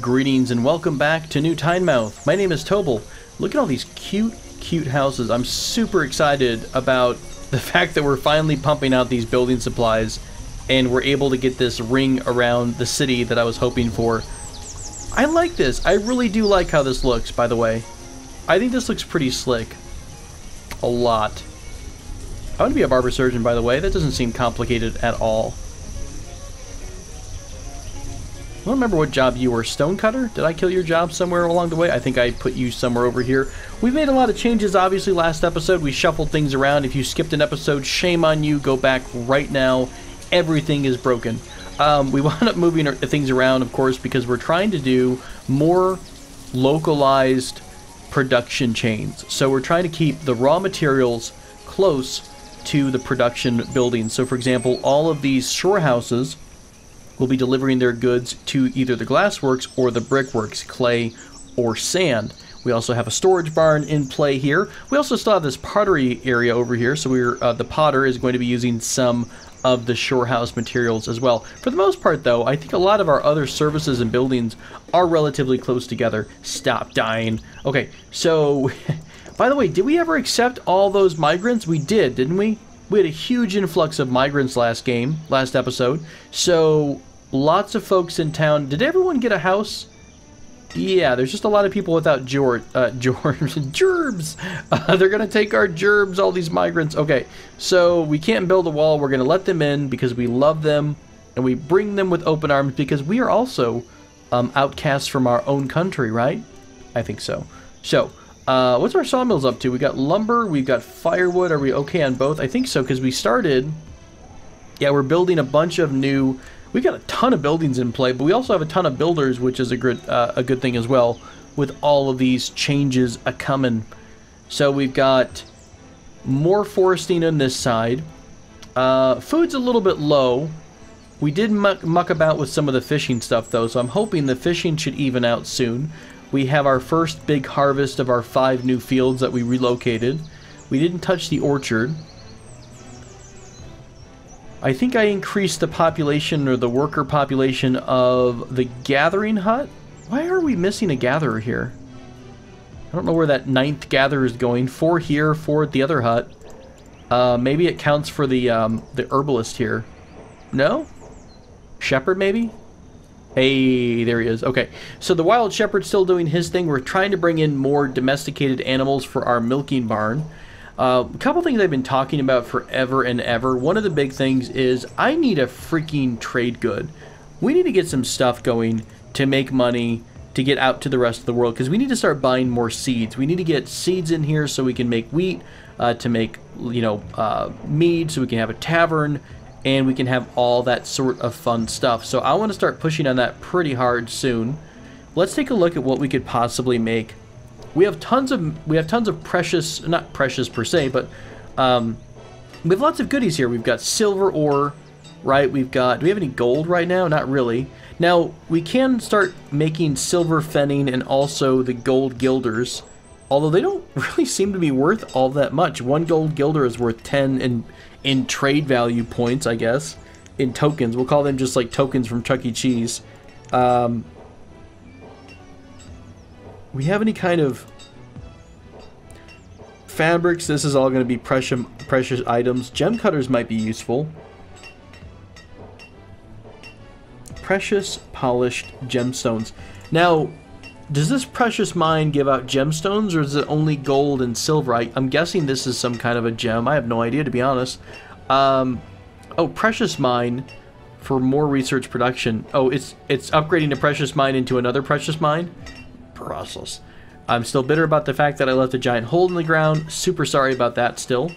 Greetings and welcome back to New Tynemouth. My name is Tobel. Look at all these cute, cute houses. I'm super excited about the fact that we're finally pumping out these building supplies and we're able to get this ring around the city that I was hoping for. I like this. I really do like how this looks, by the way. I think this looks pretty slick. A lot. I want to be a barber surgeon, by the way. That doesn't seem complicated at all. I don't remember what job you were. Stonecutter? Did I kill your job somewhere along the way? I think I put you somewhere over here. We've made a lot of changes, obviously, last episode. We shuffled things around. If you skipped an episode, shame on you. Go back right now. Everything is broken. Um, we wound up moving things around, of course, because we're trying to do more localized production chains. So we're trying to keep the raw materials close to the production buildings. So, for example, all of these shore houses will be delivering their goods to either the glassworks or the brickworks, clay or sand. We also have a storage barn in play here. We also still have this pottery area over here, so we're uh, the potter is going to be using some of the shore house materials as well. For the most part, though, I think a lot of our other services and buildings are relatively close together. Stop dying. Okay, so, by the way, did we ever accept all those migrants? We did, didn't we? We had a huge influx of migrants last game, last episode. So, lots of folks in town. Did everyone get a house? Yeah, there's just a lot of people without George, uh, George. Uh, they're gonna take our gerbs, all these migrants. Okay, so we can't build a wall. We're gonna let them in because we love them, and we bring them with open arms because we are also um, outcasts from our own country, right? I think so. So, uh, what's our sawmills up to? We got lumber, we've got firewood. Are we okay on both? I think so because we started. Yeah, we're building a bunch of new we got a ton of buildings in play, but we also have a ton of builders, which is a good uh, a good thing as well. With all of these changes a coming, so we've got more foresting on this side. Uh, food's a little bit low. We did muck, muck about with some of the fishing stuff though, so I'm hoping the fishing should even out soon. We have our first big harvest of our five new fields that we relocated. We didn't touch the orchard. I think I increased the population or the worker population of the gathering hut. Why are we missing a gatherer here? I don't know where that ninth gatherer is going. Four here, four at the other hut. Uh, maybe it counts for the um, the herbalist here. No? Shepherd, maybe? Hey, there he is. Okay, so the wild shepherd's still doing his thing. We're trying to bring in more domesticated animals for our milking barn. Uh, a couple things I've been talking about forever and ever. One of the big things is I need a freaking trade good. We need to get some stuff going to make money to get out to the rest of the world because we need to start buying more seeds. We need to get seeds in here so we can make wheat, uh, to make you know uh, mead, so we can have a tavern, and we can have all that sort of fun stuff. So I want to start pushing on that pretty hard soon. Let's take a look at what we could possibly make we have tons of we have tons of precious, not precious per se, but um, we have lots of goodies here. We've got silver ore, right? We've got. Do we have any gold right now? Not really. Now we can start making silver fenning and also the gold guilders, although they don't really seem to be worth all that much. One gold guilder is worth ten in in trade value points, I guess, in tokens. We'll call them just like tokens from Chuck E. Cheese. Um, we have any kind of fabrics? This is all going to be precious, precious items. Gem cutters might be useful. Precious polished gemstones. Now, does this precious mine give out gemstones or is it only gold and silver? I, am guessing this is some kind of a gem. I have no idea to be honest. Um, oh, precious mine for more research production. Oh, it's it's upgrading a precious mine into another precious mine process. I'm still bitter about the fact that I left a giant hole in the ground. Super sorry about that still.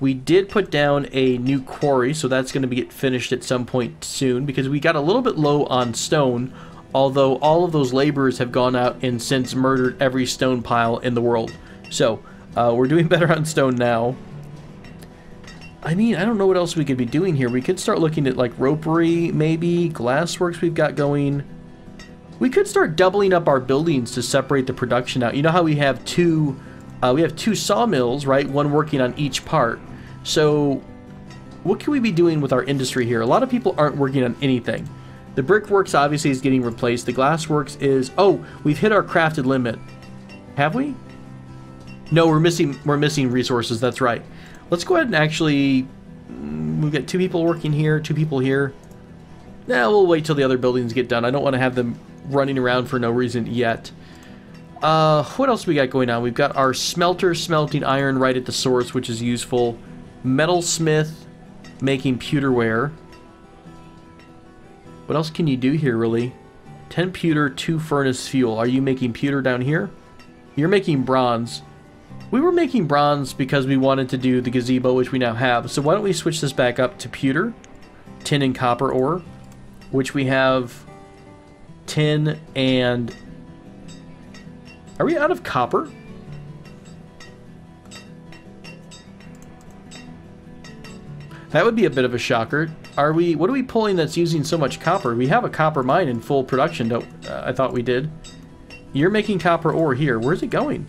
We did put down a new quarry, so that's going to get finished at some point soon because we got a little bit low on stone, although all of those laborers have gone out and since murdered every stone pile in the world. So, uh, we're doing better on stone now. I mean, I don't know what else we could be doing here. We could start looking at like ropery, maybe, glassworks we've got going. We could start doubling up our buildings to separate the production out. You know how we have two, uh, we have two sawmills, right? One working on each part. So what can we be doing with our industry here? A lot of people aren't working on anything. The brickworks obviously is getting replaced. The glassworks is... Oh, we've hit our crafted limit. Have we? No, we're missing we're missing resources. That's right. Let's go ahead and actually... mm, We've got two people working here, two people here. Nah, we'll wait till the other buildings get done. I don't want to have them running around for no reason yet. Uh, what else we got going on? We've got our smelter smelting iron right at the source, which is useful. Metalsmith making pewterware. What else can you do here, really? 10 pewter, 2 furnace fuel. Are you making pewter down here? You're making bronze. We were making bronze because we wanted to do the gazebo, which we now have. So why don't we switch this back up to pewter, tin and copper ore, which we have tin and... Are we out of copper? That would be a bit of a shocker. Are we? What are we pulling that's using so much copper? We have a copper mine in full production. Uh, I thought we did. You're making copper ore here. Where's it going?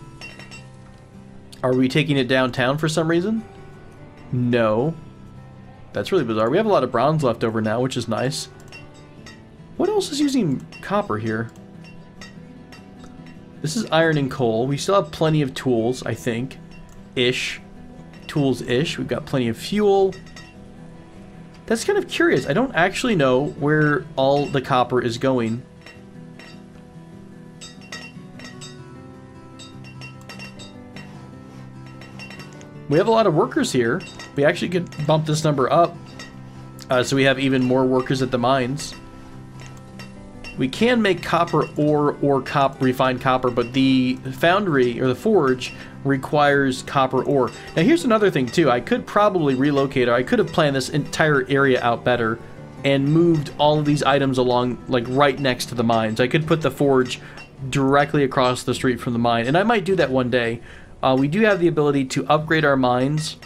Are we taking it downtown for some reason? No. That's really bizarre. We have a lot of bronze left over now, which is nice. What else is using copper here? This is iron and coal. We still have plenty of tools, I think. Ish. Tools-ish. We've got plenty of fuel. That's kind of curious. I don't actually know where all the copper is going. We have a lot of workers here. We actually could bump this number up uh, so we have even more workers at the mines. We can make copper ore or cop refined copper, but the foundry or the forge requires copper ore. Now here's another thing too. I could probably relocate or I could have planned this entire area out better and moved all of these items along like right next to the mines. I could put the forge directly across the street from the mine and I might do that one day. Uh, we do have the ability to upgrade our mines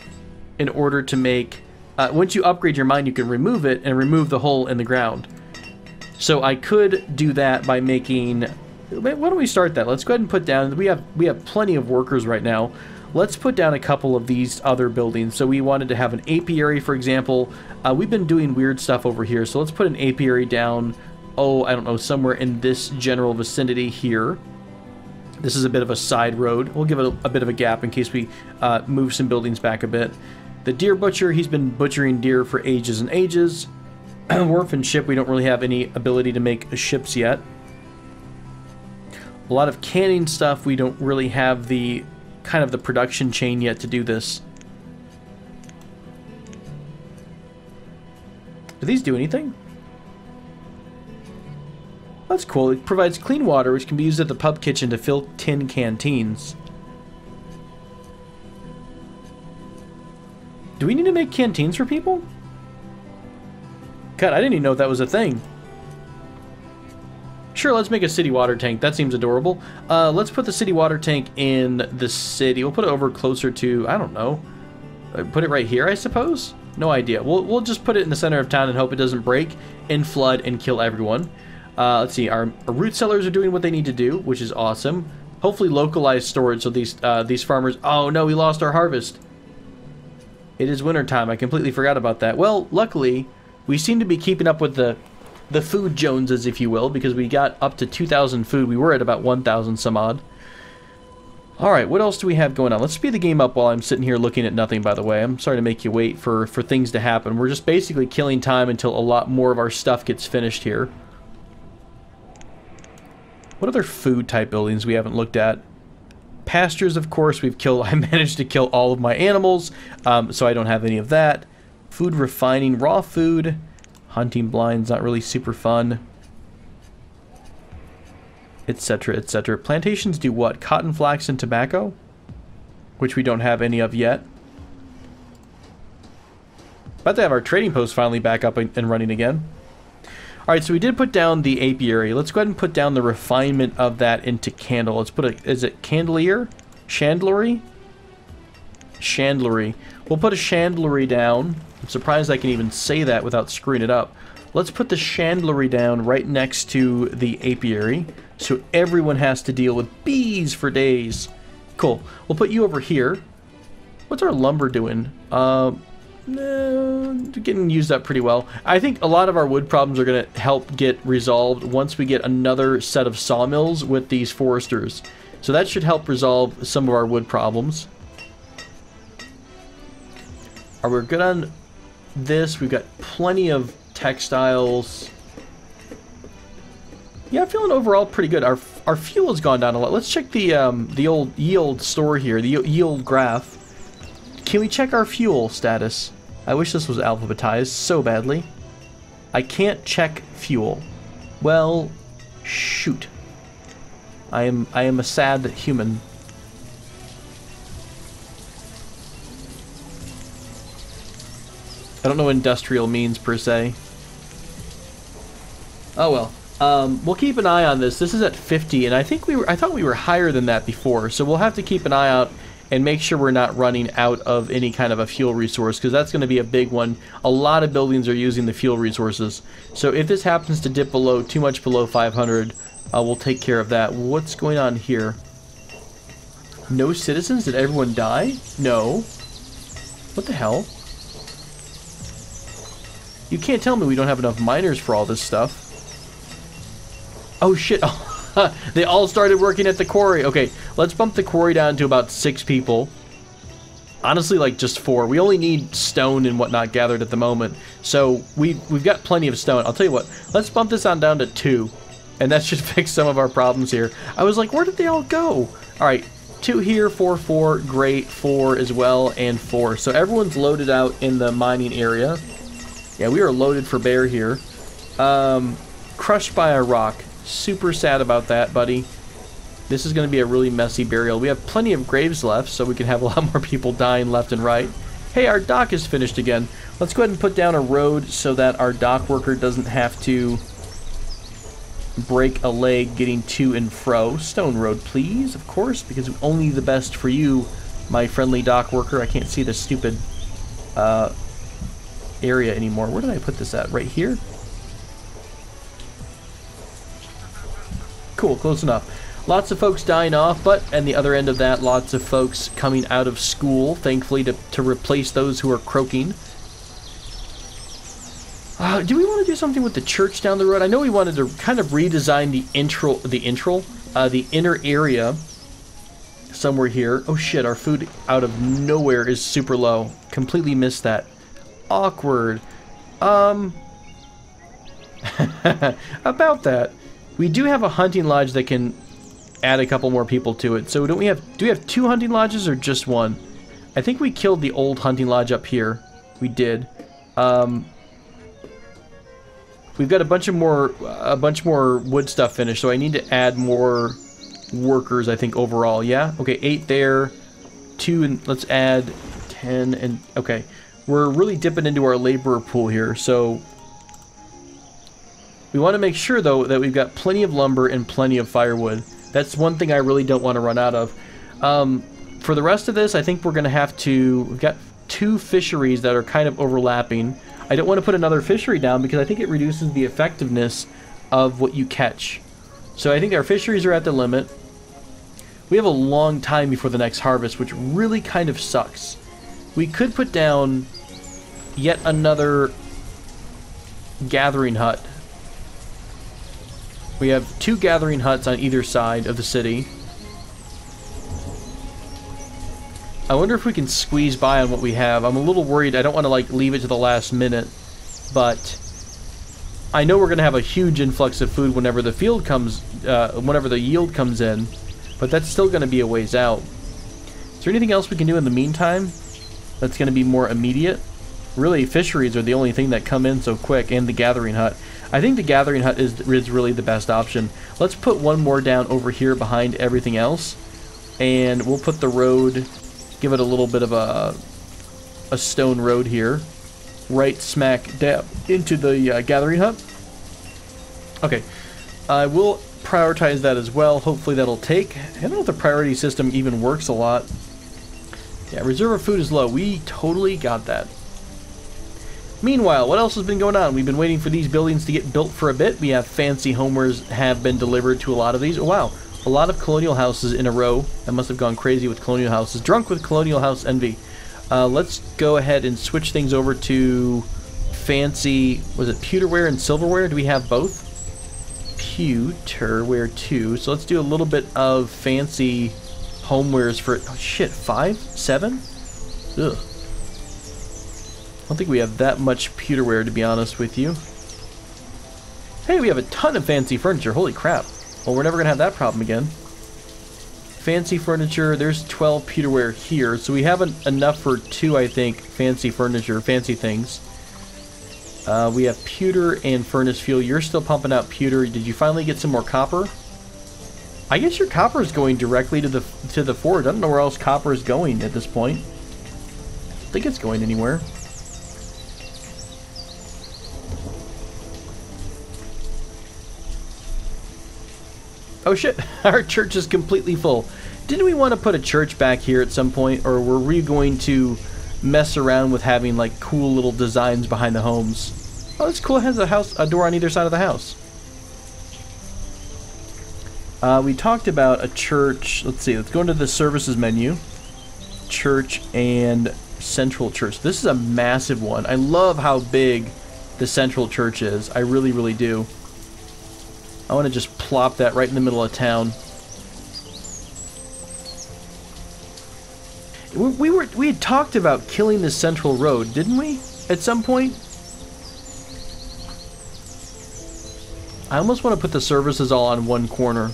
in order to make uh, once you upgrade your mine you can remove it and remove the hole in the ground. So I could do that by making... Why don't we start that? Let's go ahead and put down... We have we have plenty of workers right now. Let's put down a couple of these other buildings. So we wanted to have an apiary, for example. Uh, we've been doing weird stuff over here. So let's put an apiary down, oh, I don't know, somewhere in this general vicinity here. This is a bit of a side road. We'll give it a, a bit of a gap in case we uh, move some buildings back a bit. The deer butcher, he's been butchering deer for ages and ages. Wharf and ship, we don't really have any ability to make ships yet. A lot of canning stuff, we don't really have the kind of the production chain yet to do this. Do these do anything? That's cool. It provides clean water, which can be used at the pub kitchen to fill tin canteens. Do we need to make canteens for people? God, I didn't even know that was a thing. Sure, let's make a city water tank. That seems adorable. Uh, let's put the city water tank in the city. We'll put it over closer to, I don't know. Uh, put it right here, I suppose? No idea. We'll, we'll just put it in the center of town and hope it doesn't break and flood and kill everyone. Uh, let's see, our, our, root cellars are doing what they need to do, which is awesome. Hopefully localized storage so these uh, these farmers... Oh no, we lost our harvest. It is winter time. I completely forgot about that. Well, luckily, we seem to be keeping up with the the food Joneses, if you will, because we got up to 2,000 food. We were at about 1,000 some odd. Alright, what else do we have going on? Let's speed the game up while I'm sitting here looking at nothing, by the way. I'm sorry to make you wait for, for things to happen. We're just basically killing time until a lot more of our stuff gets finished here. What other food type buildings we haven't looked at? Pastures, of course, we've killed. I managed to kill all of my animals, um, so I don't have any of that. Food refining, raw food. Hunting blinds, not really super fun. Etc., etc. Plantations do what? Cotton, flax, and tobacco? Which we don't have any of yet. About to have our trading post finally back up and running again. Alright, so we did put down the apiary. Let's go ahead and put down the refinement of that into candle. Let's put a, is it candelier? Chandlery? Chandlery. We'll put a chandlery down. I'm surprised I can even say that without screwing it up. Let's put the chandlery down right next to the apiary, so everyone has to deal with bees for days. Cool. We'll put you over here. What's our lumber doing? Uh, getting used up pretty well. I think a lot of our wood problems are going to help get resolved once we get another set of sawmills with these foresters. So that should help resolve some of our wood problems. Are we good on this? We've got plenty of textiles. Yeah, I'm feeling overall pretty good. Our our fuel has gone down a lot. Let's check the um, the old yield store here, the yield graph. Can we check our fuel status? I wish this was alphabetized so badly. I can't check fuel. Well, shoot. I am I am a sad human. I don't know what industrial means per se. Oh well. Um, we'll keep an eye on this. This is at 50, and I think we were I thought we were higher than that before, so we'll have to keep an eye out and make sure we're not running out of any kind of a fuel resource because that's going to be a big one. A lot of buildings are using the fuel resources. So if this happens to dip below, too much below 500, uh, we'll take care of that. What's going on here? No citizens? Did everyone die? No. What the hell? You can't tell me we don't have enough miners for all this stuff. Oh shit. they all started working at the quarry. Okay, let's bump the quarry down to about six people. Honestly, like just four. We only need stone and whatnot gathered at the moment. So we, we've got plenty of stone. I'll tell you what, let's bump this on down to two. And that should fix some of our problems here. I was like, where did they all go? All right, two here, four, four, great, four as well, and four. So everyone's loaded out in the mining area. Yeah, we are loaded for bear here. Um, crushed by a rock. Super sad about that, buddy. This is going to be a really messy burial. We have plenty of graves left, so we can have a lot more people dying left and right. Hey, our dock is finished again. Let's go ahead and put down a road so that our dock worker doesn't have to break a leg getting to and fro. Stone road, please, of course, because only the best for you, my friendly dock worker. I can't see the stupid uh, area anymore. Where did I put this at? Right here? Cool, close enough. Lots of folks dying off, but on the other end of that, lots of folks coming out of school, thankfully, to, to replace those who are croaking. Uh, do we want to do something with the church down the road? I know we wanted to kind of redesign the intro, the intro, uh, the inner area somewhere here. Oh shit, our food out of nowhere is super low. Completely missed that. Awkward. Um, about that. We do have a hunting lodge that can add a couple more people to it. So don't we have do we have two hunting lodges or just one? I think we killed the old hunting lodge up here. We did. Um, we've got a bunch of more a bunch more wood stuff finished, so I need to add more workers, I think overall. Yeah. Okay, 8 there. 2 and let's add 10 and okay. We're really dipping into our laborer pool here. So we want to make sure, though, that we've got plenty of lumber and plenty of firewood. That's one thing I really don't want to run out of. Um, for the rest of this, I think we're going to have to... We've got two fisheries that are kind of overlapping. I don't want to put another fishery down because I think it reduces the effectiveness of what you catch. So I think our fisheries are at the limit. We have a long time before the next harvest, which really kind of sucks. We could put down yet another gathering hut we have two gathering huts on either side of the city. I wonder if we can squeeze by on what we have. I'm a little worried. I don't want to like leave it to the last minute, but I know we're going to have a huge influx of food whenever the field comes, uh, whenever the yield comes in, but that's still going to be a ways out. Is there anything else we can do in the meantime that's going to be more immediate? Really, fisheries are the only thing that come in so quick, and the gathering hut. I think the Gathering Hut is, is really the best option. Let's put one more down over here behind everything else. And we'll put the road, give it a little bit of a, a stone road here. Right smack dab into the uh, Gathering Hut. Okay. I will prioritize that as well. Hopefully that'll take. I don't know if the priority system even works a lot. Yeah, reserve of food is low. We totally got that. Meanwhile, what else has been going on? We've been waiting for these buildings to get built for a bit. We have fancy homers have been delivered to a lot of these. Oh, wow. A lot of colonial houses in a row. I must have gone crazy with colonial houses. Drunk with colonial house envy. Uh, let's go ahead and switch things over to fancy, was it pewterware and silverware? Do we have both? Pewterware 2. So let's do a little bit of fancy homewares for, oh shit, five? Seven? Ugh. I don't think we have that much pewterware to be honest with you. Hey, we have a ton of fancy furniture. Holy crap. Well, we're never going to have that problem again. Fancy furniture. There's 12 pewterware here. So we have an, enough for two, I think, fancy furniture, fancy things. Uh, we have pewter and furnace fuel. You're still pumping out pewter. Did you finally get some more copper? I guess your copper is going directly to the to the forge. I don't know where else copper is going at this point. I think it's going anywhere. Oh shit, our church is completely full. Didn't we want to put a church back here at some point, or were we going to mess around with having like cool little designs behind the homes? Oh, that's cool. It has a house, a door on either side of the house. Uh, we talked about a church. Let's see. Let's go into the services menu. Church and central church. This is a massive one. I love how big the central church is. I really, really do. I want to just plop that right in the middle of town. We were we had talked about killing the central road, didn't we? At some point. I almost want to put the services all on one corner.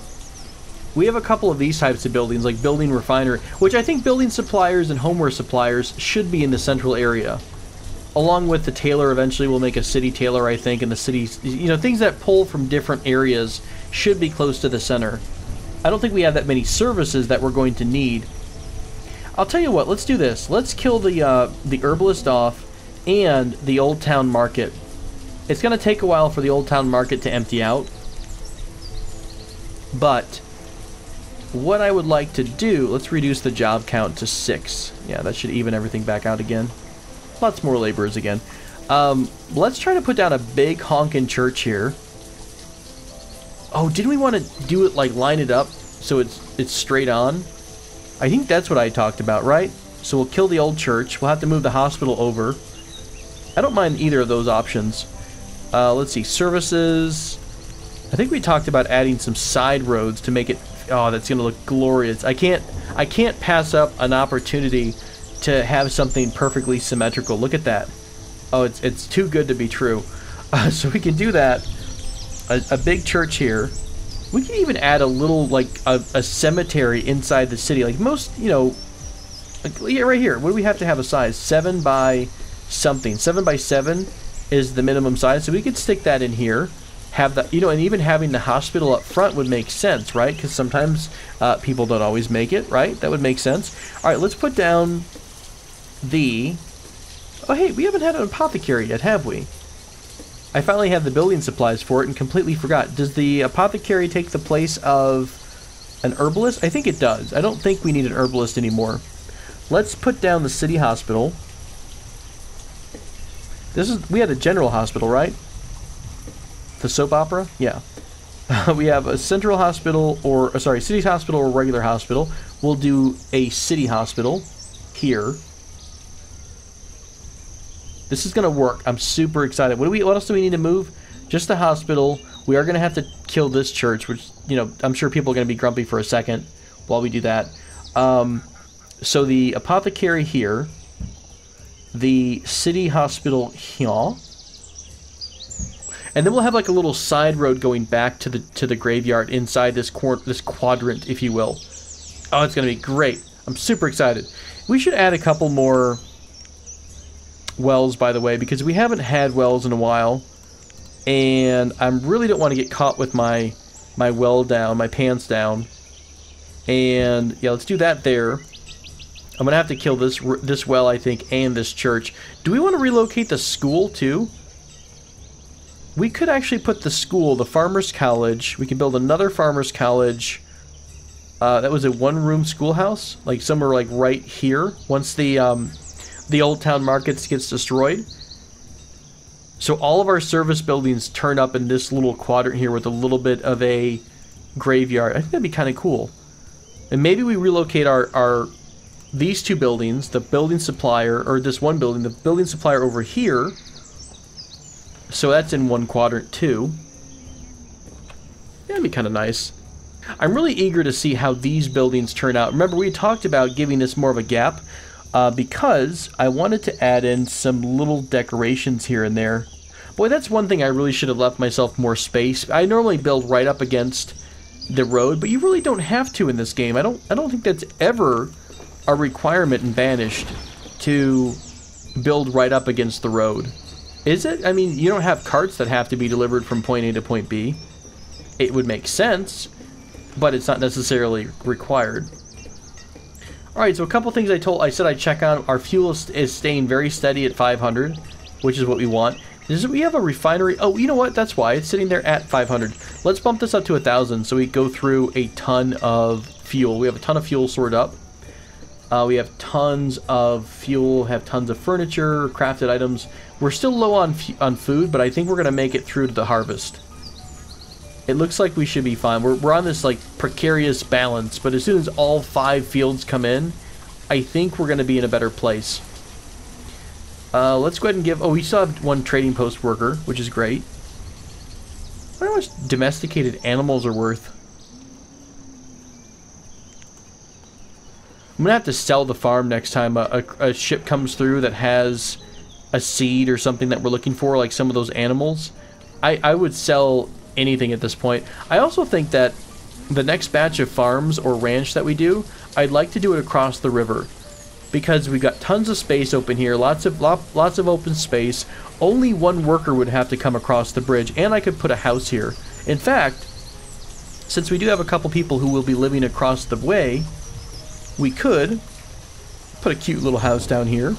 We have a couple of these types of buildings, like building refinery, which I think building suppliers and homeware suppliers should be in the central area along with the tailor eventually we'll make a city tailor i think and the city you know things that pull from different areas should be close to the center. I don't think we have that many services that we're going to need. I'll tell you what let's do this. Let's kill the uh, the herbalist off and the old town market. It's going to take a while for the old town market to empty out. But what i would like to do let's reduce the job count to six. Yeah that should even everything back out again lots more laborers again. Um, let's try to put down a big honking church here. Oh, didn't we want to do it like line it up so it's it's straight on? I think that's what I talked about, right? So we'll kill the old church. We'll have to move the hospital over. I don't mind either of those options. Uh, let's see, services. I think we talked about adding some side roads to make it. Oh, that's gonna look glorious. I can't. I can't pass up an opportunity to have something perfectly symmetrical. Look at that. Oh, it's, it's too good to be true. Uh, so we can do that. A, a, big church here. We can even add a little, like, a, a cemetery inside the city. Like most, you know, like, yeah, right here. What do we have to have a size? 7 by something. 7 by 7 is the minimum size. So we could stick that in here. Have the, you know, and even having the hospital up front would make sense, right? Because sometimes uh, people don't always make it, right? That would make sense. All right, let's put down the... Oh hey, we haven't had an apothecary yet, have we? I finally have the building supplies for it and completely forgot. Does the apothecary take the place of an herbalist? I think it does. I don't think we need an herbalist anymore. Let's put down the city hospital. This is we had a general hospital, right? The soap opera? Yeah. we have a central hospital or sorry, city hospital or regular hospital. We'll do a city hospital here. This is gonna work. I'm super excited. What do we? What else do we need to move? Just the hospital. We are gonna have to kill this church, which you know I'm sure people are gonna be grumpy for a second while we do that. Um, so the apothecary here, the city hospital here, and then we'll have like a little side road going back to the to the graveyard inside this this quadrant, if you will. Oh, it's gonna be great. I'm super excited. We should add a couple more wells, by the way, because we haven't had wells in a while. And I really don't want to get caught with my my well down, my pants down. And yeah, let's do that there. I'm gonna have to kill this this well, I think, and this church. Do we want to relocate the school too? We could actually put the school, the farmers' college. We can build another farmers' college. Uh, that was a one-room schoolhouse, like somewhere like right here. Once the um, the Old Town Markets gets destroyed. So all of our service buildings turn up in this little quadrant here with a little bit of a graveyard. I think that'd be kind of cool. And maybe we relocate our, our these two buildings, the building supplier, or this one building, the building supplier over here. So that's in one quadrant too. That'd be kind of nice. I'm really eager to see how these buildings turn out. Remember, we talked about giving this more of a gap uh, because I wanted to add in some little decorations here and there. Boy, that's one thing I really should have left myself more space. I normally build right up against the road, but you really don't have to in this game. I don't I don't think that's ever a requirement in Banished to build right up against the road. Is it? I mean, you don't have carts that have to be delivered from point A to point B. It would make sense, but it's not necessarily required. All right, so a couple things I told I said I'd check on. Our fuel is staying very steady at 500, which is what we want. Is we have a refinery? Oh, you know what? That's why it's sitting there at 500. Let's bump this up to 1,000 so we go through a ton of fuel. We have a ton of fuel stored up. Uh, we have tons of fuel, have tons of furniture, crafted items. We're still low on on food, but I think we're gonna make it through to the harvest. It looks like we should be fine. We're, we're on this like precarious balance, but as soon as all five fields come in, I think we're gonna be in a better place. Uh, let's go ahead and give... Oh, we still have one trading post worker, which is great. I wonder how much domesticated animals are worth. I'm going to have to sell the farm next time a, a, a, ship comes through that has a seed or something that we're looking for, like some of those animals. I, I would sell anything at this point. I also think that the next batch of farms or ranch that we do, I'd like to do it across the river because we've got tons of space open here, lots of lots of open space. Only one worker would have to come across the bridge, and I could put a house here. In fact, since we do have a couple people who will be living across the way, we could put a cute little house down here.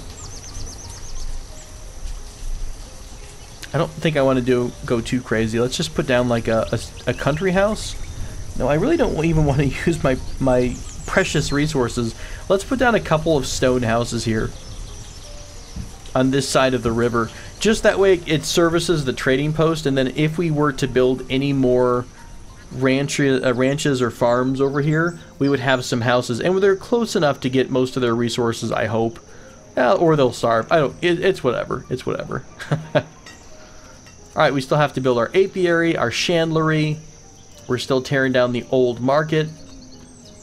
I don't think I want to do go too crazy. Let's just put down like a, a, a country house. No, I really don't even want to use my my precious resources. Let's put down a couple of stone houses here on this side of the river. Just that way it services the trading post, and then if we were to build any more ranch, uh, ranches or farms over here, we would have some houses, and they're close enough to get most of their resources, I hope. Uh, or they'll starve. I don't. It, it's whatever. It's whatever. All right, we still have to build our apiary, our chandlery. We're still tearing down the old market.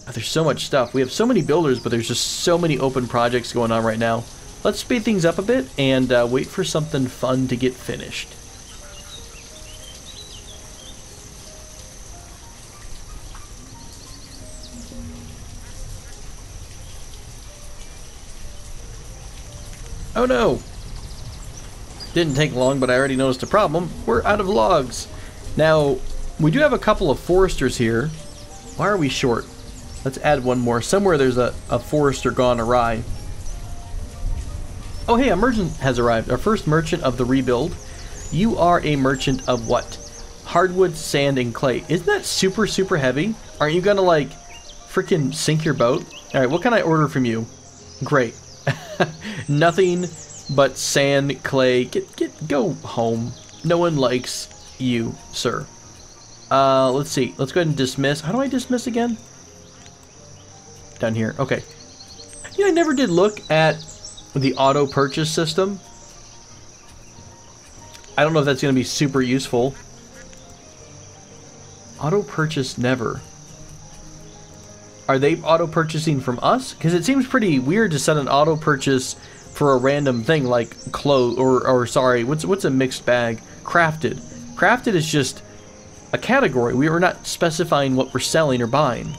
Oh, there's so much stuff. We have so many builders, but there's just so many open projects going on right now. Let's speed things up a bit and uh, wait for something fun to get finished. Oh no! Didn't take long, but I already noticed a problem. We're out of logs. Now, we do have a couple of foresters here. Why are we short? Let's add one more. Somewhere there's a, a forester gone awry. Oh hey, a merchant has arrived. Our first merchant of the rebuild. You are a merchant of what? Hardwood, sand, and clay. Isn't that super, super heavy? Aren't you gonna like freaking sink your boat? Alright, what can I order from you? Great. Nothing but sand, clay. Get, get, go home. No one likes you, sir. Uh, let's see. Let's go ahead and dismiss. How do I dismiss again? down here. Okay. You know, I never did look at the auto purchase system. I don't know if that's going to be super useful. Auto purchase never. Are they auto purchasing from us? Because it seems pretty weird to set an auto purchase for a random thing like clothes or or sorry, what's what's a mixed bag? Crafted. Crafted is just a category. We are not specifying what we're selling or buying.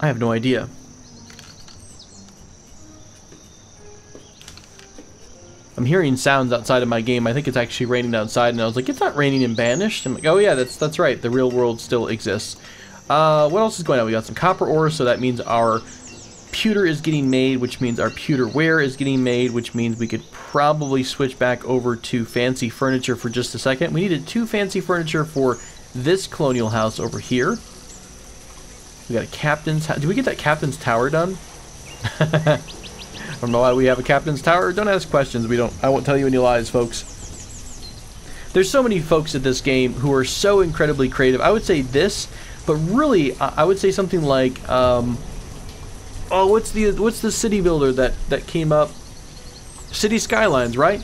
I have no idea. I'm hearing sounds outside of my game. I think it's actually raining outside, and I was like, it's not raining in Banished. I'm like, oh yeah, that's that's right. The real world still exists. Uh, what else is going on? We got some copper ore, so that means our pewter is getting made, which means our pewter ware is getting made, which means we could probably switch back over to fancy furniture for just a second. We needed two fancy furniture for this colonial house over here. We got a captain's... Do we get that captain's tower done? I don't know why we have a captain's tower. Don't ask questions. We don't. I won't tell you any lies, folks. There's so many folks at this game who are so incredibly creative. I would say this, but really, I would say something like um, Oh, what's the what's the city builder that that came up? City Skylines, right?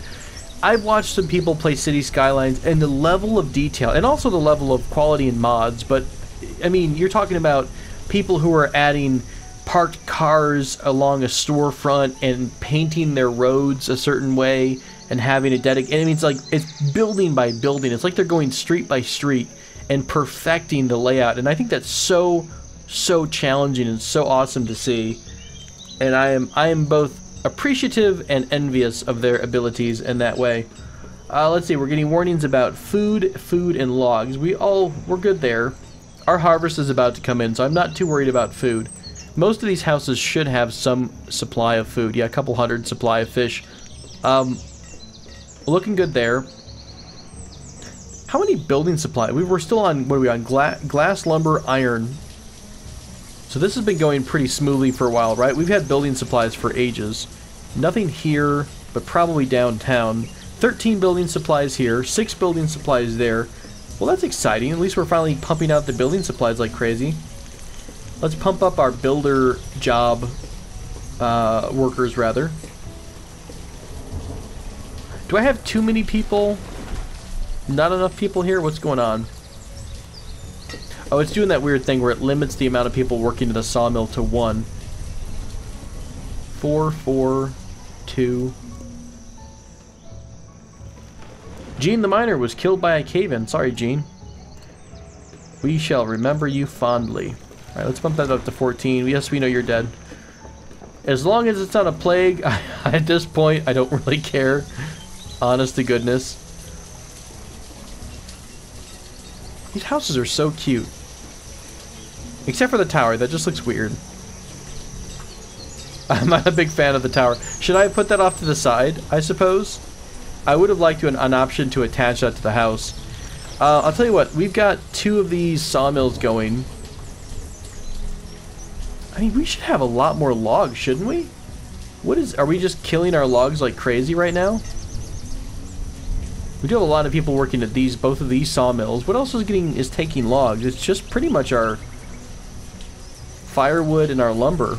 I've watched some people play City Skylines, and the level of detail, and also the level of quality in mods. But I mean, you're talking about people who are adding parked cars along a storefront and painting their roads a certain way and having a dedicated. I mean, it's like it's building by building. It's like they're going street by street and perfecting the layout. And I think that's so so challenging and so awesome to see. And I am I am both appreciative and envious of their abilities in that way. Uh, let's see, we're getting warnings about food, food, and logs. We all we're good there. Our harvest is about to come in, so I'm not too worried about food. Most of these houses should have some supply of food. Yeah, a couple hundred supply of fish. Um, looking good there. How many building supply? We were still on, what are we on? Gla glass, lumber, iron. So this has been going pretty smoothly for a while, right? We've had building supplies for ages. Nothing here, but probably downtown. 13 building supplies here, 6 building supplies there. Well, that's exciting. At least we're finally pumping out the building supplies like crazy. Let's pump up our builder job uh, workers, rather. Do I have too many people? Not enough people here? What's going on? Oh, it's doing that weird thing where it limits the amount of people working in the sawmill to one. Four, four, two. Gene the miner was killed by a cave-in. Sorry, Gene. We shall remember you fondly. Alright, let's bump that up to 14. Yes, we know you're dead. As long as it's not a plague, at this point, I don't really care. Honest to goodness. These houses are so cute. Except for the tower, that just looks weird. I'm not a big fan of the tower. Should I put that off to the side, I suppose? I would have liked to an, an option to attach that to the house. Uh, I'll tell you what, we've got two of these sawmills going. I mean, we should have a lot more logs, shouldn't we? What is, are we just killing our logs like crazy right now? We do have a lot of people working at these, both of these sawmills. What else is getting, is taking logs? It's just pretty much our firewood and our lumber.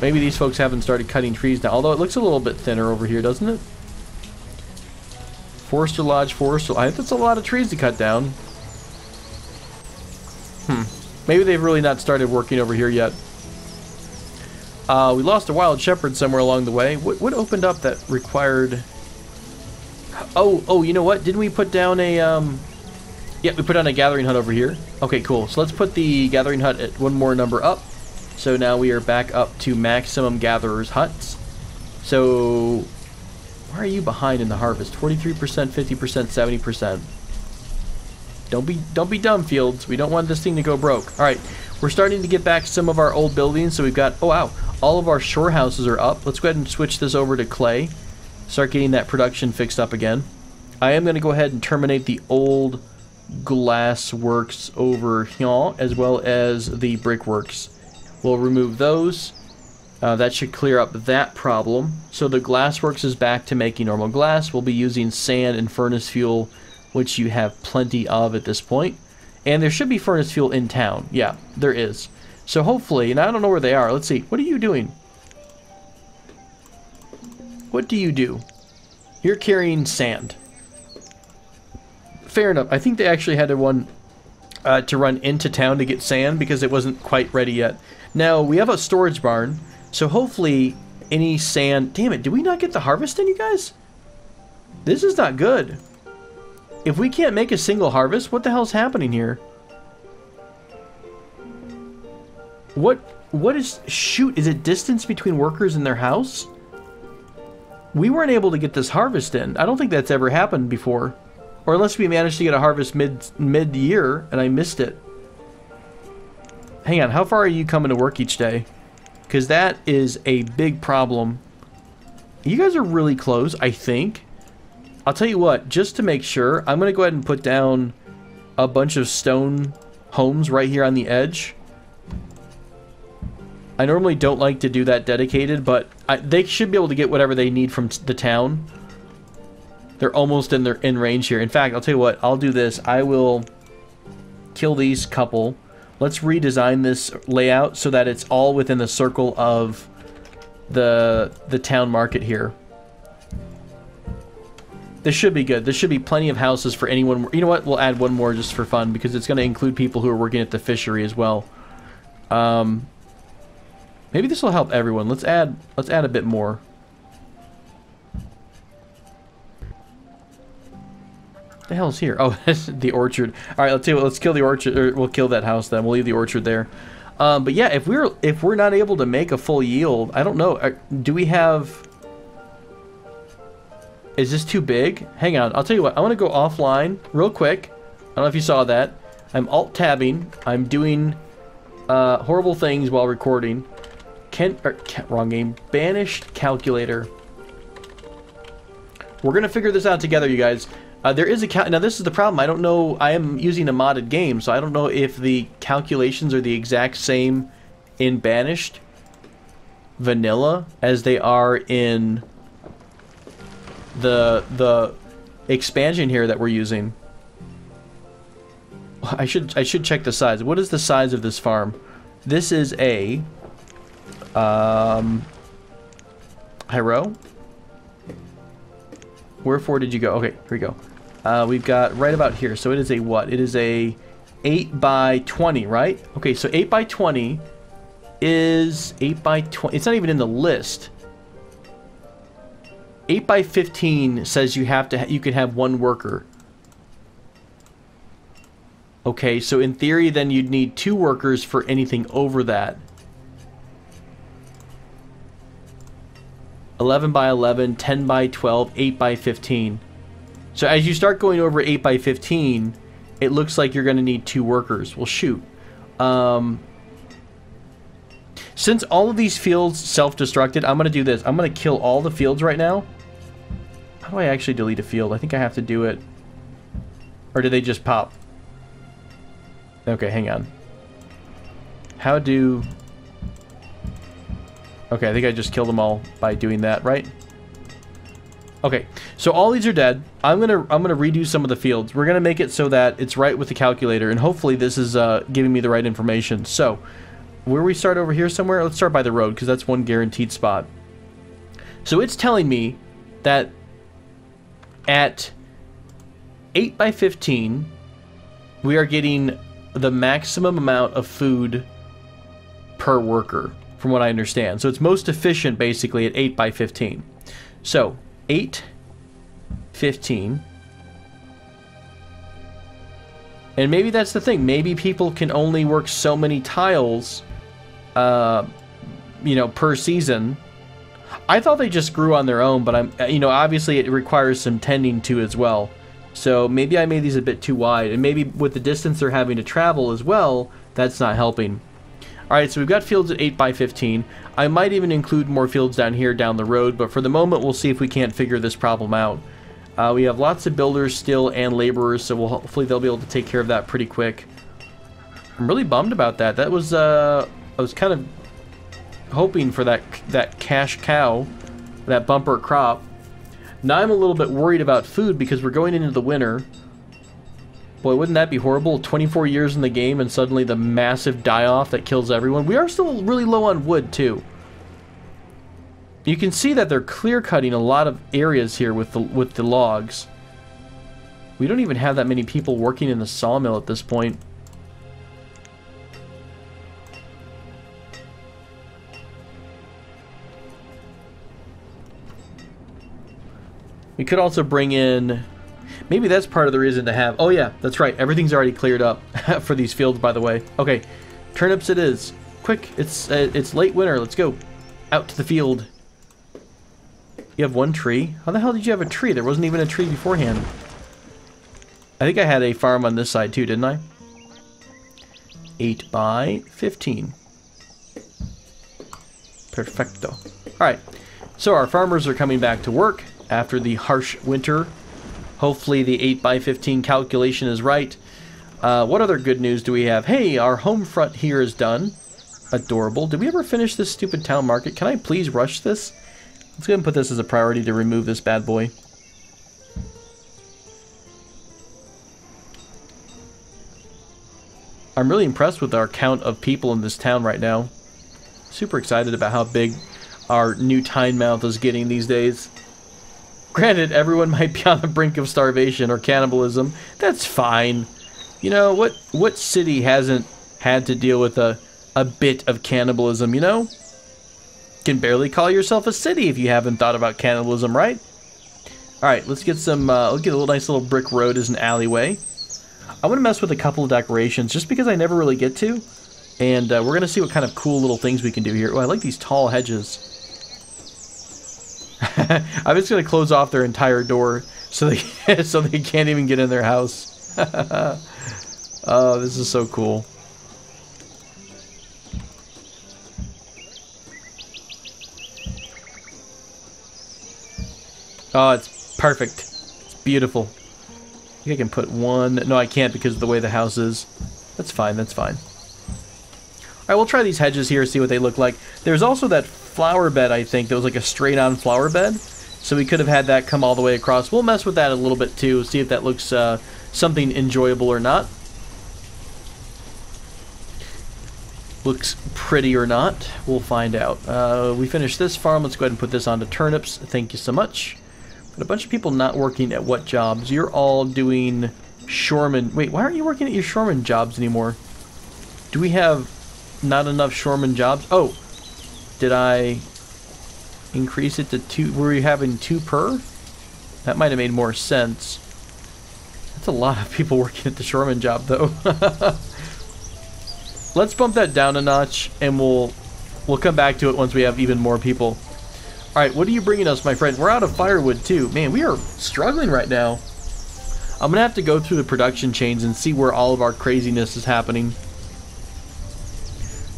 Maybe these folks haven't started cutting trees now, although it looks a little bit thinner over here, doesn't it? Forester Lodge, Forester... I think that's a lot of trees to cut down. Hmm. Maybe they've really not started working over here yet. Uh, we lost a wild shepherd somewhere along the way. What, what opened up that required... Oh, oh, you know what? Didn't we put down a, um... Yeah, we put on a gathering hut over here. Okay, cool. So let's put the gathering hut at one more number up. So now we are back up to maximum gatherers huts. So... Why are you behind in the harvest? 43%, 50%, 70%. Don't be don't be dumb, Fields. We don't want this thing to go broke. All right, we're starting to get back some of our old buildings. So we've got, oh wow, all of our shore houses are up. Let's go ahead and switch this over to clay. Start getting that production fixed up again. I am going to go ahead and terminate the old glass works over here, as well as the brickworks. We'll remove those. Uh, that should clear up that problem. So the glassworks is back to making normal glass. We'll be using sand and furnace fuel which you have plenty of at this point. And there should be furnace fuel in town. Yeah, there is. So hopefully, and I don't know where they are. Let's see. What are you doing? What do you do? You're carrying sand. Fair enough. I think they actually had to run uh, to run into town to get sand because it wasn't quite ready yet. Now, we have a storage barn, so hopefully any sand... Damn it, did we not get the harvest in, you guys? This is not good. If we can't make a single harvest, what the hell's happening here? What, what is, shoot, is it distance between workers and their house? We weren't able to get this harvest in. I don't think that's ever happened before. Or unless we managed to get a harvest mid, mid-year and I missed it. Hang on, how far are you coming to work each day? Because that is a big problem. You guys are really close, I think. I'll tell you what, just to make sure, I'm going to go ahead and put down a bunch of stone homes right here on the edge. I normally don't like to do that dedicated, but I, they should be able to get whatever they need from the town. They're almost in their in range here. In fact, I'll tell you what, I'll do this. I will kill these couple. Let's redesign this layout so that it's all within the circle of the the town market here. This should be good. There should be plenty of houses for anyone. You know what? We'll add one more just for fun because it's going to include people who are working at the fishery as well. Um, maybe this will help everyone. Let's add. Let's add a bit more. The hell's here? Oh, the orchard. All right, let's see. Let's kill the orchard. Or we'll kill that house then. We'll leave the orchard there. Um, but yeah, if we're if we're not able to make a full yield, I don't know. Uh, do we have? Is this too big? Hang on. I'll tell you what. I want to go offline real quick. I don't know if you saw that. I'm alt tabbing. I'm doing uh, horrible things while recording. Kent, or, Kent, wrong game. Banished calculator. We're gonna figure this out together, you guys. Uh, there is a cal now. This is the problem. I don't know. I am using a modded game, so I don't know if the calculations are the exact same in Banished vanilla as they are in the the expansion here that we're using. I should I should check the size. What is the size of this farm? This is a um Hyro. Wherefore did you go? Okay, here we go. Uh, we've got right about here. So it is a what? It is a 8 by 20, right? Okay, so 8 by 20 is 8 by 20. It's not even in the list. 8 by 15 says you have to you can have one worker. Okay, so in theory then you'd need two workers for anything over that. 11 by 11, 10 by 12, 8 by 15. So as you start going over 8 by 15, it looks like you're going to need two workers. Well, shoot. Um, since all of these fields self-destructed, I'm going to do this. I'm going to kill all the fields right now. How do I actually delete a field? I think I have to do it. Or do they just pop? Okay, hang on. How do... Okay, I think I just killed them all by doing that, right? Okay, so all these are dead. I'm gonna I'm gonna redo some of the fields. We're gonna make it so that it's right with the calculator, and hopefully this is uh, giving me the right information. So, where we start over here somewhere, let's start by the road because that's one guaranteed spot. So it's telling me that at 8 by 15, we are getting the maximum amount of food per worker, from what I understand. So it's most efficient basically at 8 by 15. So 8, 15. And maybe that's the thing. Maybe people can only work so many tiles, uh, you know, per season. I thought they just grew on their own, but I'm, you know, obviously it requires some tending to as well. So maybe I made these a bit too wide, and maybe with the distance they're having to travel as well, that's not helping. Alright, so we've got fields at 8 by 15. I might even include more fields down here down the road, but for the moment we'll see if we can't figure this problem out. Uh, we have lots of builders still and laborers, so we'll, hopefully they'll be able to take care of that pretty quick. I'm really bummed about that. That was, uh, I was kind of hoping for that, that cash cow, that bumper crop. Now I'm a little bit worried about food because we're going into the winter. Boy, wouldn't that be horrible? 24 years in the game and suddenly the massive die-off that kills everyone. We are still really low on wood, too. You can see that they're clear-cutting a lot of areas here with the, with the logs. We don't even have that many people working in the sawmill at this point. We could also bring in Maybe that's part of the reason to have... Oh, yeah, that's right. Everything's already cleared up for these fields, by the way. Okay, turnips it is. Quick, it's uh, it's late winter. Let's go. Out to the field. You have one tree? How the hell did you have a tree? There wasn't even a tree beforehand. I think I had a farm on this side too, didn't I? 8 by 15. Perfecto. Alright, so our farmers are coming back to work after the harsh winter Hopefully the 8 by 15 calculation is right. Uh, what other good news do we have? Hey, our home front here is done. Adorable. Did we ever finish this stupid town market? Can I please rush this? Let's go ahead and put this as a priority to remove this bad boy. I'm really impressed with our count of people in this town right now. Super excited about how big our new Tynemouth is getting these days. Granted, everyone might be on the brink of starvation or cannibalism. That's fine. You know, what what city hasn't had to deal with a, a bit of cannibalism, you know? Can barely call yourself a city if you haven't thought about cannibalism, right? Alright, let's get some, uh, let's get a little nice little brick road as an alleyway. I want to mess with a couple of decorations just because I never really get to. And uh, we're going to see what kind of cool little things we can do here. Oh, I like these tall hedges. I'm just to close off their entire door so they, so they can't even get in their house. oh, this is so cool. Oh, it's perfect. It's beautiful. I think I can put one. No, I can't because of the way the house is. That's fine, that's fine. Alright, we'll try these hedges here, see what they look like. There's also that flower bed, I think, that was like a straight-on flower bed. So we could have had that come all the way across. We'll mess with that a little bit too, see if that looks uh, something enjoyable or not. Looks pretty or not. We'll find out. Uh, we finished this farm. Let's go ahead and put this onto turnips. Thank you so much. But a bunch of people not working at what jobs? You're all doing shoreman. Wait, why aren't you working at your shoreman jobs anymore? Do we have not enough shoreman jobs? Oh, did I increase it to two? Were we having two per? That might have made more sense. That's a lot of people working at the shoreman job, though. Let's bump that down a notch, and we'll we'll come back to it once we have even more people. Alright, what are you bringing us, my friend? We're out of firewood, too. Man, we are struggling right now. I'm going to have to go through the production chains and see where all of our craziness is happening.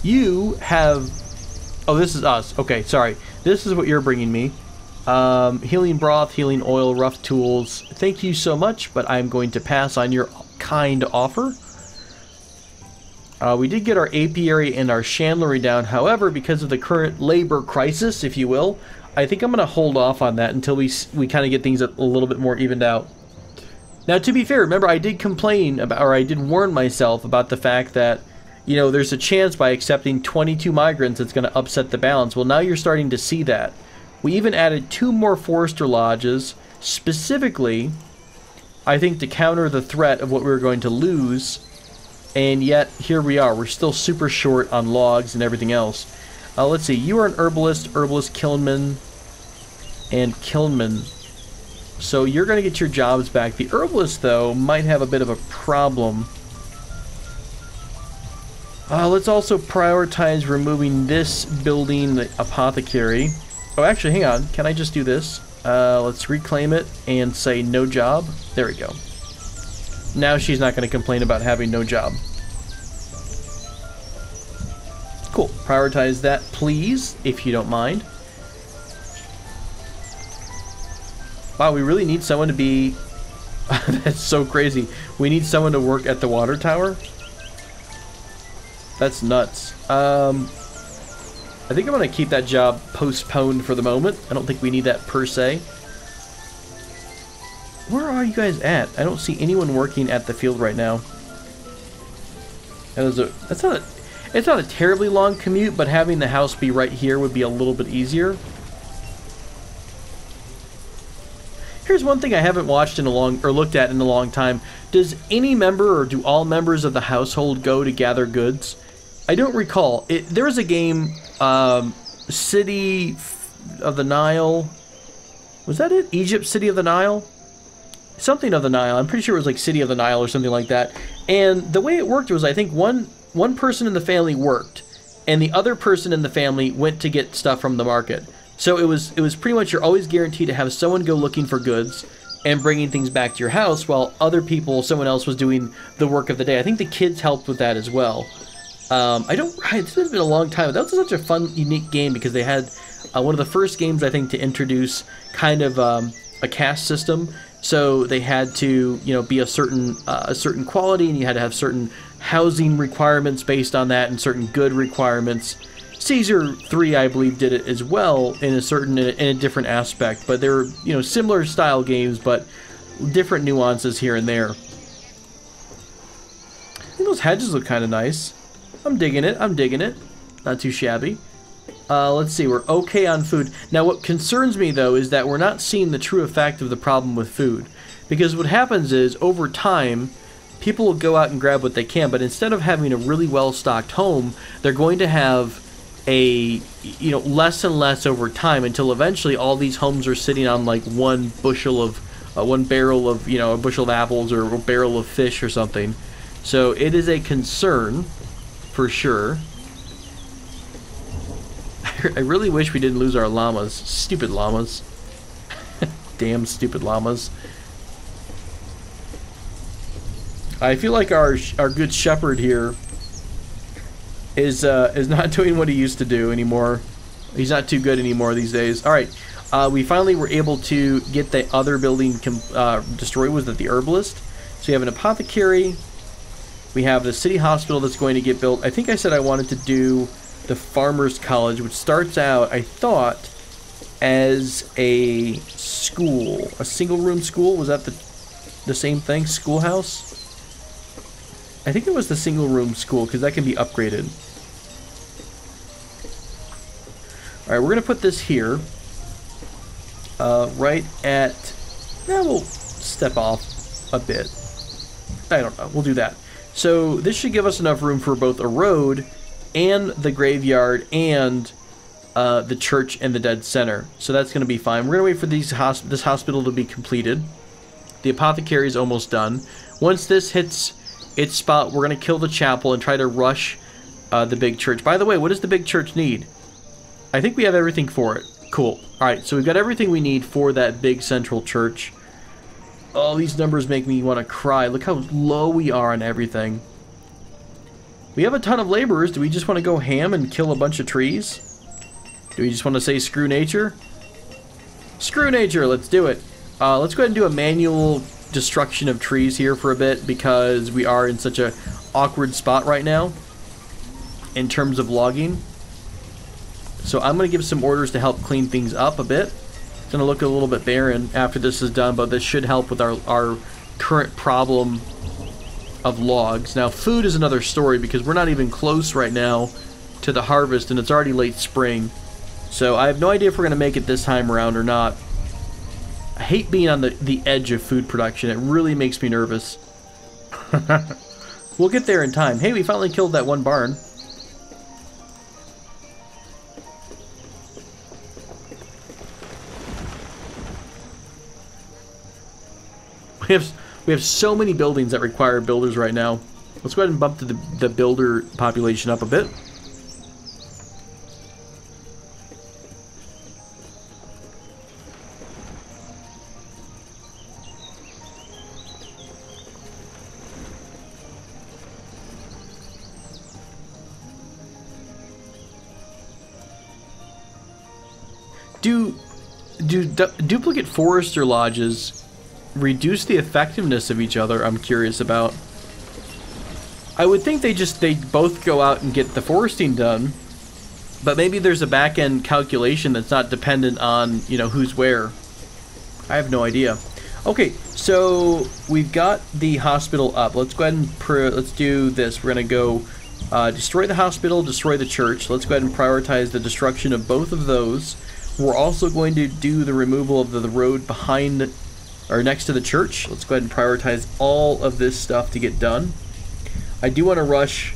You have... Oh, this is us. Okay, sorry. This is what you're bringing me. Um, healing broth, healing oil, rough tools. Thank you so much, but I'm going to pass on your kind offer. Uh, we did get our apiary and our chandlery down. However, because of the current labor crisis, if you will, I think I'm going to hold off on that until we we kind of get things a little bit more evened out. Now, to be fair, remember I did complain about, or I did warn myself about the fact that, you know, there's a chance by accepting 22 migrants it's going to upset the balance. Well, now you're starting to see that. We even added two more Forester Lodges, specifically, I think, to counter the threat of what we were going to lose. And yet, here we are. We're still super short on logs and everything else. Uh, let's see. You are an herbalist, herbalist, kilnman, and kilnman. So you're going to get your jobs back. The herbalist, though, might have a bit of a problem. Uh, let's also prioritize removing this building, the apothecary. Oh, actually, hang on. Can I just do this? Uh, let's reclaim it and say no job. There we go. Now she's not going to complain about having no job. Cool. Prioritize that, please, if you don't mind. Wow, we really need someone to be... That's so crazy. We need someone to work at the water tower? That's nuts. Um, I think I'm going to keep that job postponed for the moment. I don't think we need that per se. Where are you guys at? I don't see anyone working at the field right now. That is a, that's not a it's not a terribly long commute, but having the house be right here would be a little bit easier. Here's one thing I haven't watched in a long or looked at in a long time. Does any member or do all members of the household go to gather goods? I don't recall. It, there was a game, um, City of the Nile. Was that it? Egypt City of the Nile? Something of the Nile. I'm pretty sure it was like City of the Nile or something like that. And the way it worked was I think one one person in the family worked, and the other person in the family went to get stuff from the market. So it was it was pretty much you're always guaranteed to have someone go looking for goods and bringing things back to your house while other people, someone else was doing the work of the day. I think the kids helped with that as well. Um, I don't. It's been a long time. That was such a fun, unique game because they had uh, one of the first games I think to introduce kind of um, a caste system. So they had to, you know, be a certain uh, a certain quality, and you had to have certain housing requirements based on that and certain good requirements. Caesar 3, I believe, did it as well in a certain in a different aspect, but they're you know similar style games, but different nuances here and there. I think those hedges look kind of nice. I'm digging it. I'm digging it. Not too shabby. Uh, let's see, we're okay on food. Now, what concerns me, though, is that we're not seeing the true effect of the problem with food. Because what happens is, over time, people will go out and grab what they can, but instead of having a really well-stocked home, they're going to have a, you know, less and less over time until eventually all these homes are sitting on, like, one bushel of, uh, one barrel of, you know, a bushel of apples or a barrel of fish or something. So it is a concern, for sure. I really wish we didn't lose our llamas. Stupid llamas. Damn stupid llamas. I feel like our our good shepherd here is uh, is not doing what he used to do anymore. He's not too good anymore these days. All right, uh, we finally were able to get the other building uh, destroyed. Was that the herbalist? So you have an apothecary. We have the city hospital that's going to get built. I think I said I wanted to do the Farmers College, which starts out, I thought, as a school, a single room school. Was that the the same thing? Schoolhouse? I think it was the single room school because that can be upgraded. Alright, we're going to put this here. Uh, right at... Yeah, we'll step off a bit. I don't know. We'll do that. So this should give us enough room for both a road and the graveyard and uh, the church and the dead center. So that's going to be fine. We're going to wait for these hosp this hospital to be completed. The apothecary is almost done. Once this hits its spot, we're going to kill the chapel and try to rush uh, the big church. By the way, what does the big church need? I think we have everything for it. Cool. Alright, so we've got everything we need for that big central church. Oh, these numbers make me want to cry. Look how low we are on everything. We have a ton of laborers. Do we just want to go ham and kill a bunch of trees? Do we just want to say screw nature? Screw nature, let's do it. Uh, let's go ahead and do a manual destruction of trees here for a bit because we are in such a awkward spot right now in terms of logging. So I'm going to give some orders to help clean things up a bit. Going to look a little bit barren after this is done, but this should help with our, our current problem of logs. Now, food is another story because we're not even close right now to the harvest, and it's already late spring. So I have no idea if we're going to make it this time around or not. I hate being on the, the edge of food production. It really makes me nervous. we'll get there in time. Hey, we finally killed that one barn. We have we have so many buildings that require builders right now. Let's go ahead and bump the, the builder population up a bit. Do do du duplicate forester lodges reduce the effectiveness of each other, I'm curious about. I would think they just, they both go out and get the foresting done, but maybe there's a back-end calculation that's not dependent on, you know, who's where. I have no idea. Okay, so we've got the hospital up. Let's go ahead and let's do this. We're going to go uh, destroy the hospital, destroy the church. Let's go ahead and prioritize the destruction of both of those. We're also going to do the removal of the, the road behind or next to the church. Let's go ahead and prioritize all of this stuff to get done. I do want to rush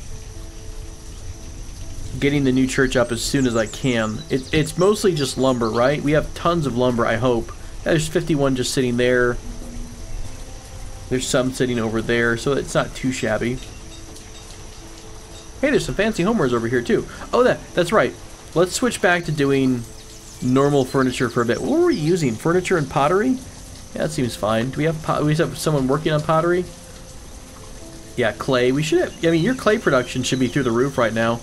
getting the new church up as soon as I can. It, it's mostly just lumber, right? We have tons of lumber, I hope. There's 51 just sitting there. There's some sitting over there, so it's not too shabby. Hey, there's some fancy homewares over here, too. Oh, that that's right. Let's switch back to doing normal furniture for a bit. What were we using? Furniture and pottery? Yeah, that seems fine. Do we have we have someone working on pottery? Yeah, clay. We should have, I mean, your clay production should be through the roof right now.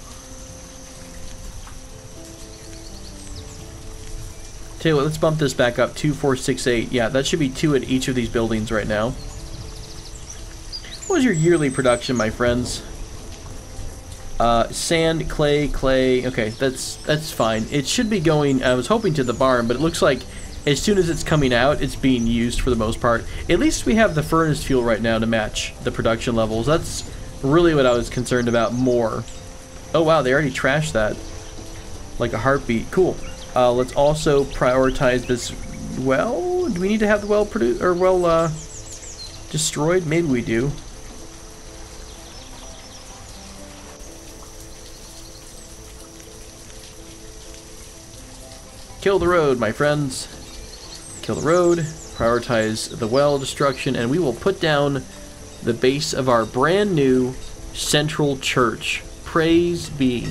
Tell you what, let's bump this back up. Two, four, six, eight. Yeah, that should be two at each of these buildings right now. What was your yearly production, my friends? Uh, sand, clay, clay. Okay, that's that's fine. It should be going. I was hoping to the barn, but it looks like as soon as it's coming out, it's being used for the most part. At least we have the furnace fuel right now to match the production levels. That's really what I was concerned about more. Oh wow, they already trashed that. Like a heartbeat. Cool. Uh, let's also prioritize this well. Do we need to have the well produced or well uh, destroyed? Maybe we do. Kill the road, my friends. Kill the road, prioritize the well destruction, and we will put down the base of our brand new central church. Praise be.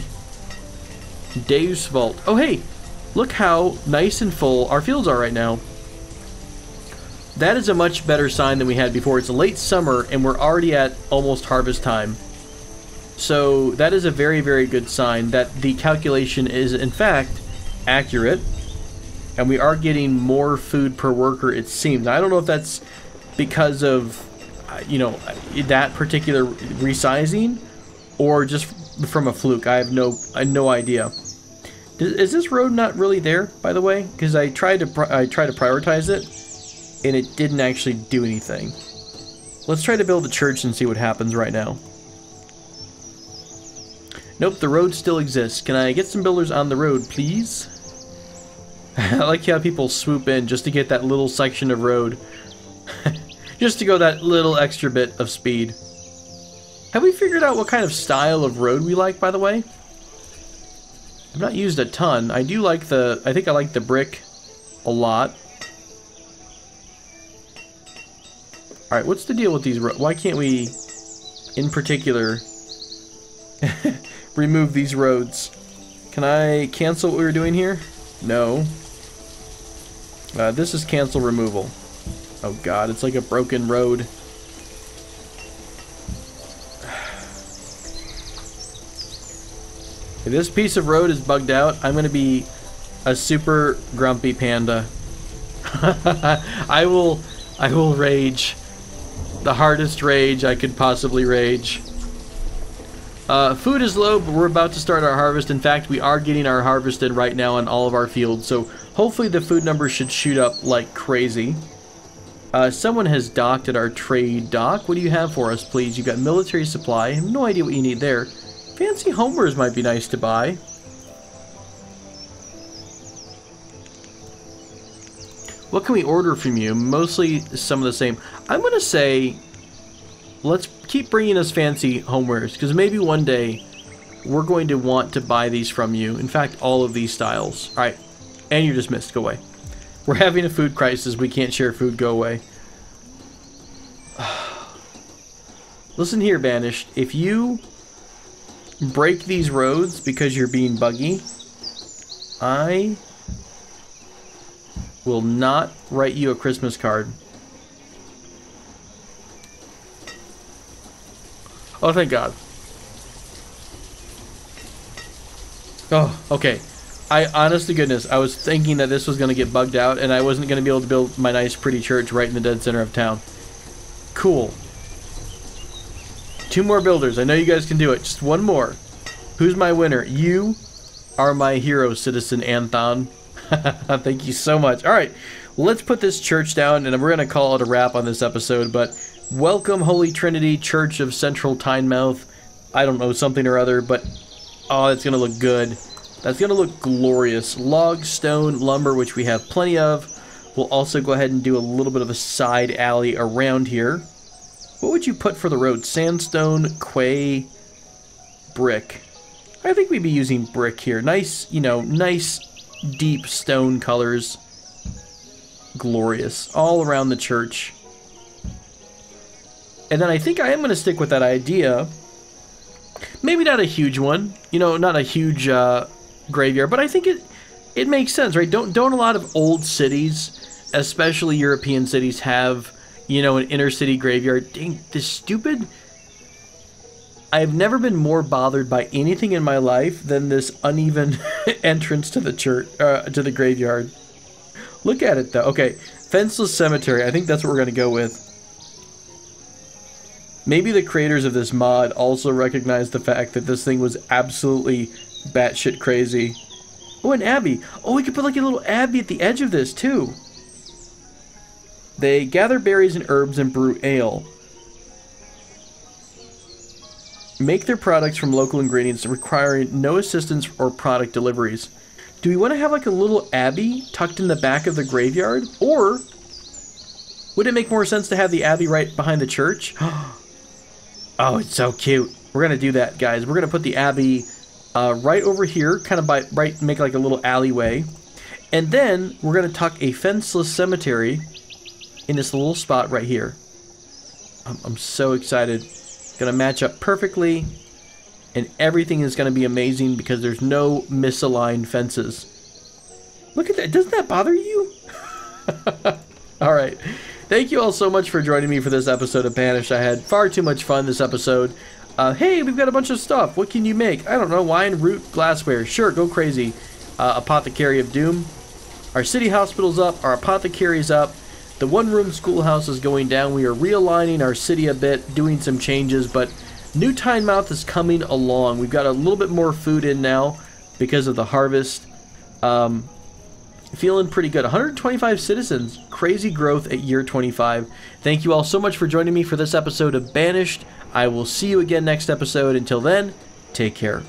Deus Vult. Oh, hey, look how nice and full our fields are right now. That is a much better sign than we had before. It's late summer, and we're already at almost harvest time. So that is a very, very good sign that the calculation is, in fact, accurate and we are getting more food per worker it seems. I don't know if that's because of uh, you know that particular resizing or just from a fluke. I have no i no idea. Is this road not really there by the way? Because i tried to i tried to prioritize it and it didn't actually do anything. Let's try to build a church and see what happens right now. Nope the road still exists. Can i get some builders on the road please I like how people swoop in just to get that little section of road. just to go that little extra bit of speed. Have we figured out what kind of style of road we like, by the way? I've not used a ton. I do like the... I think I like the brick a lot. Alright, what's the deal with these roads? Why can't we, in particular, remove these roads? Can I cancel what we were doing here? No. Uh, this is cancel removal. Oh god, it's like a broken road. If this piece of road is bugged out, I'm going to be a super grumpy panda. I will I will rage. The hardest rage I could possibly rage. Uh, food is low, but we're about to start our harvest. In fact, we are getting our harvested right now on all of our fields, so hopefully the food numbers should shoot up like crazy. Uh, someone has docked at our trade dock. What do you have for us, please? You've got military supply. I have no idea what you need there. Fancy homewares might be nice to buy. What can we order from you? Mostly some of the same. I'm going to say let's keep bringing us fancy homewares because maybe one day we're going to want to buy these from you. In fact, all of these styles. All right, and you're dismissed. Go away. We're having a food crisis. We can't share food. Go away. Listen here, Banished. If you break these roads because you're being buggy, I will not write you a Christmas card. Oh, thank God. Oh, okay. I, honest to goodness, I was thinking that this was going to get bugged out and I wasn't going to be able to build my nice, pretty church right in the dead center of town. Cool. Two more builders. I know you guys can do it. Just one more. Who's my winner? You are my hero, Citizen Anthon. Thank you so much. All right, let's put this church down and we're going to call it a wrap on this episode, but Welcome, Holy Trinity Church of Central Tynemouth. I don't know, something or other, but oh, it's going to look good. That's going to look glorious. Log, stone, lumber, which we have plenty of. We'll also go ahead and do a little bit of a side alley around here. What would you put for the road? Sandstone, quay, brick. I think we'd be using brick here. Nice, you know, nice deep stone colors. Glorious. All around the church. And then I think I am going to stick with that idea. Maybe not a huge one, you know, not a huge uh, graveyard, but I think it it makes sense, right? Don't don't a lot of old cities, especially European cities, have you know an inner city graveyard? Dang, this stupid. I've never been more bothered by anything in my life than this uneven entrance to the church, uh, to the graveyard. Look at it though. Okay, fenceless cemetery. I think that's what we're gonna go with. Maybe the creators of this mod also recognize the fact that this thing was absolutely batshit crazy. Oh, an abbey. Oh, we could put like a little abbey at the edge of this too. They gather berries and herbs and brew ale. make their products from local ingredients requiring no assistance or product deliveries. Do we want to have like a little abbey tucked in the back of the graveyard? Or would it make more sense to have the abbey right behind the church? oh, it's so cute. We're going to do that, guys. We're going to put the abbey uh, right over here, kind of by right, make like a little alleyway. And then we're to tuck a fenceless cemetery in this little spot right here. I'm, I'm so excited. To match up perfectly. And everything is to be amazing because there's no misaligned fences. Look at that. Doesn't that bother you? all right. Thank you all so much for joining me for this episode of Banished. I had far too much fun this episode. Uh, hey, we've got a bunch of stuff. What can you make? I don't know. Wine, root, glassware. Sure, go crazy. Uh, Apothecary of Doom. Our city hospital's up. Our apothecary's up. The one-room schoolhouse is going down. We are realigning our city a bit, doing some changes, but New Tynemouth is coming along. We've got a little bit more food in now because of the harvest. Um, feeling pretty good. 125 citizens. Crazy growth at year 25. Thank you all so much for joining me for this episode of Banished. I will see you again next episode. Until then, take care.